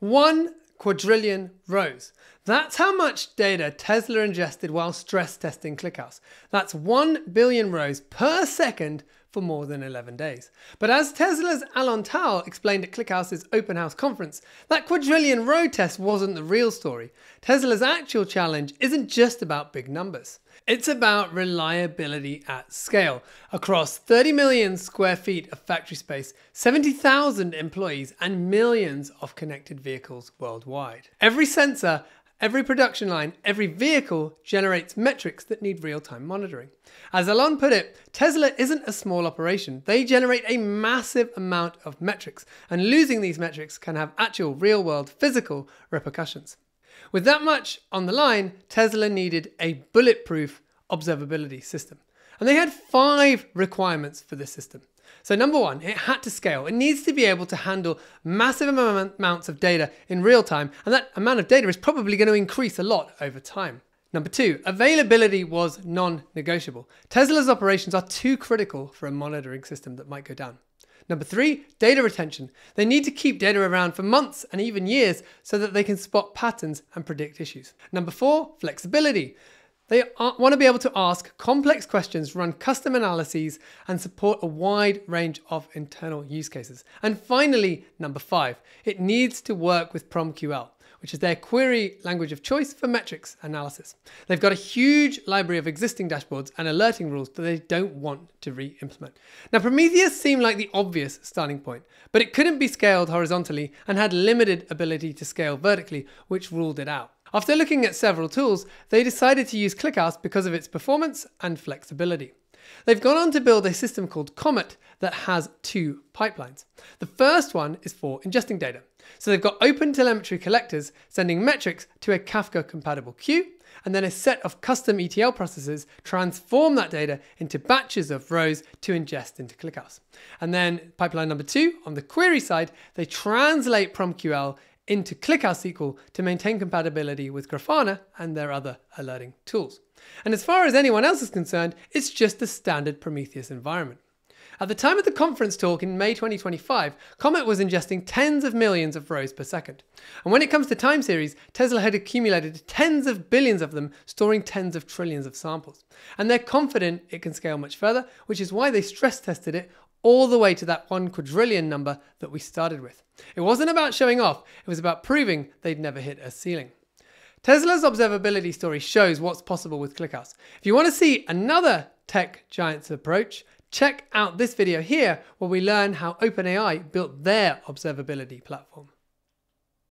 One quadrillion rows. That's how much data Tesla ingested while stress testing ClickHouse. That's 1 billion rows per second for more than 11 days. But as Tesla's Alon Tal explained at ClickHouse's open house conference, that quadrillion row test wasn't the real story. Tesla's actual challenge isn't just about big numbers. It's about reliability at scale across 30 million square feet of factory space, 70,000 employees, and millions of connected vehicles worldwide. Every sensor Every production line, every vehicle generates metrics that need real time monitoring. As Alon put it, Tesla isn't a small operation. They generate a massive amount of metrics, and losing these metrics can have actual real world physical repercussions. With that much on the line, Tesla needed a bulletproof observability system. And they had five requirements for this system. So, number one, it had to scale. It needs to be able to handle massive amounts of data in real time, and that amount of data is probably going to increase a lot over time. Number two, availability was non negotiable. Tesla's operations are too critical for a monitoring system that might go down. Number three, data retention. They need to keep data around for months and even years so that they can spot patterns and predict issues. Number four, flexibility. They want to be able to ask complex questions, run custom analyses, and support a wide range of internal use cases. And finally, number five, it needs to work with PromQL, which is their query language of choice for metrics analysis. They've got a huge library of existing dashboards and alerting rules that they don't want to re implement. Now, Prometheus seemed like the obvious starting point, but it couldn't be scaled horizontally and had limited ability to scale vertically, which ruled it out. After looking at several tools, they decided to use ClickHouse because of its performance and flexibility. They've gone on to build a system called Comet that has two pipelines. The first one is for ingesting data. So they've got open telemetry collectors sending metrics to a Kafka compatible queue, and then a set of custom ETL processes transform that data into batches of rows to ingest into ClickHouse. And then pipeline number two, on the query side, they translate PromQL into ClickHouse SQL to maintain compatibility with Grafana and their other alerting tools. And as far as anyone else is concerned, it's just the standard Prometheus environment. At the time of the conference talk in May 2025, Comet was ingesting tens of millions of rows per second. And when it comes to time series, Tesla had accumulated tens of billions of them, storing tens of trillions of samples. And they're confident it can scale much further, which is why they stress tested it all the way to that one quadrillion number that we started with. It wasn't about showing off, it was about proving they'd never hit a ceiling. Tesla's observability story shows what's possible with ClickHouse. If you want to see another tech giant's approach, check out this video here where we learn how OpenAI built their observability platform.